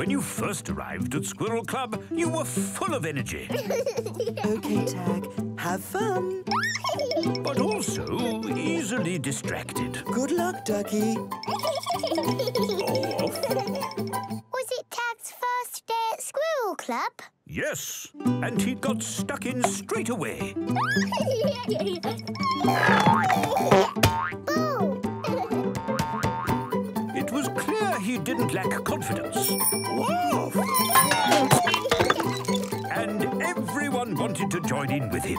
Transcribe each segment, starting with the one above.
When you first arrived at Squirrel Club, you were full of energy, OK, Tag. Have fun. but also easily distracted. Good luck, Duggee. Off. Was it Tag's first day at Squirrel Club? Yes, and he got stuck in straight away. he didn't lack confidence. And everyone wanted to join in with him.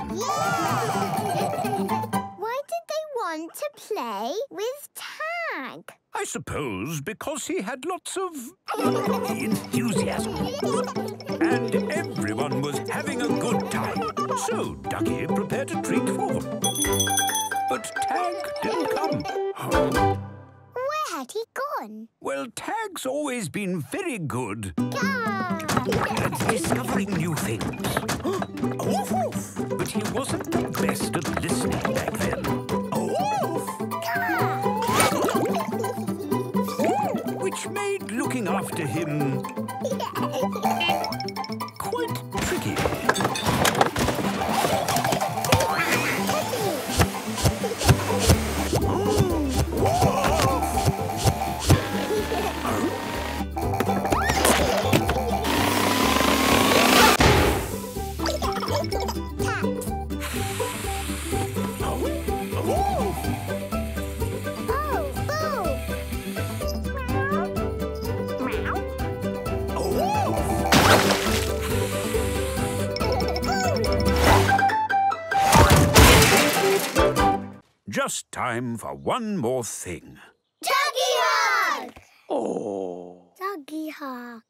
Why did they want to play with Tag? I suppose because he had lots of enthusiasm. And everyone was having a good time. So Duggee prepared a treat for them. But Tag didn't come. Where had he gone? Well, Tag's always been very good Ah! at discovering new things. But he wasn't the best at listening back then. Which made looking after him Just time for one more thing. Duggee Hug! Oh. Duggee Hug.